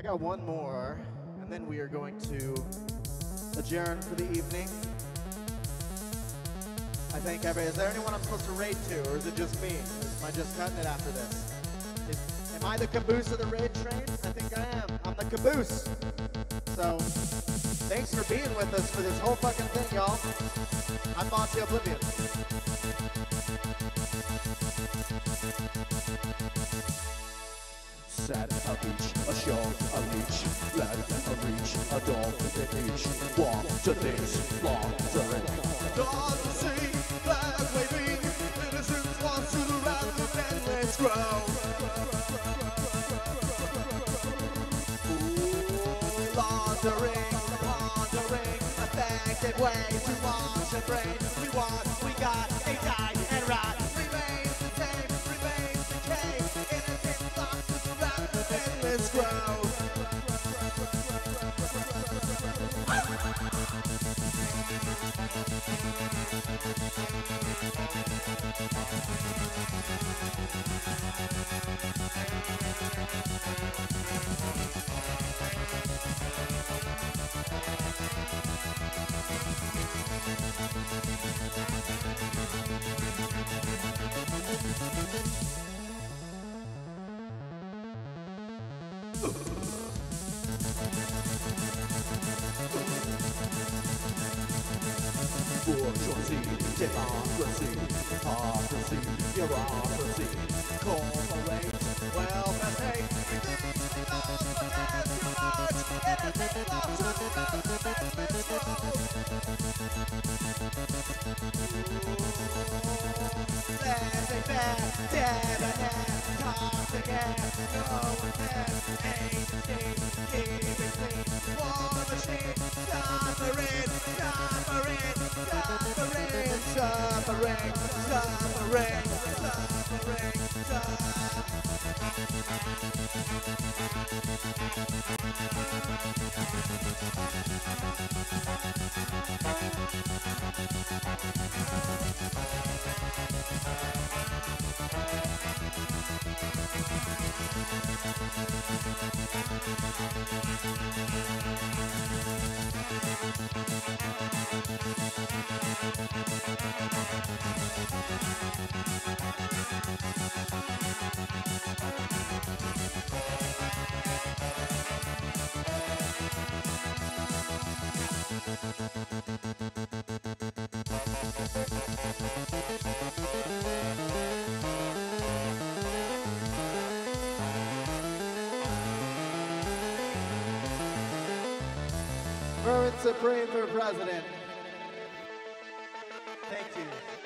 I got one more, and then we are going to adjourn for the evening. I think every is there anyone I'm supposed to raid to, or is it just me? Am I just cutting it after this? Is, am I the caboose of the raid train? I think I am. I'm the caboose. So, thanks for being with us for this whole fucking thing, y'all. I'm Monty Oblivion. Set a beach, a show, a leech, let a reach, a dog a beach. Walk to this, long to it. Dawn to see, flag waving, innocence wants to the endless grow. Ooh, laundering, pondering, effective way to wash a brain. We want, we got, a die of endless grow. Bourgeoisie, democracy, hypocrisy, bureaucracy, corporate, welfare state. Anything lost suffering, suffering, suffering, suffering, suffering, suffering, Supreme for president. Thank you.